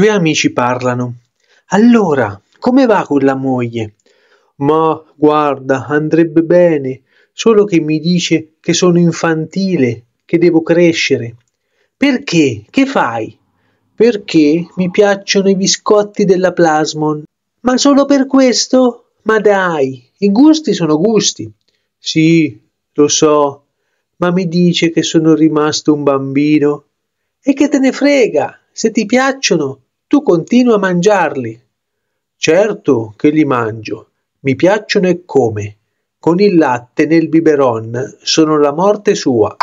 Due amici parlano. Allora, come va con la moglie? Ma guarda, andrebbe bene, solo che mi dice che sono infantile, che devo crescere. Perché? Che fai? Perché mi piacciono i biscotti della Plasmon. Ma solo per questo? Ma dai, i gusti sono gusti. Sì, lo so, ma mi dice che sono rimasto un bambino. E che te ne frega? Se ti piacciono, tu continua a mangiarli. Certo che li mangio mi piacciono e come. Con il latte nel biberon sono la morte sua.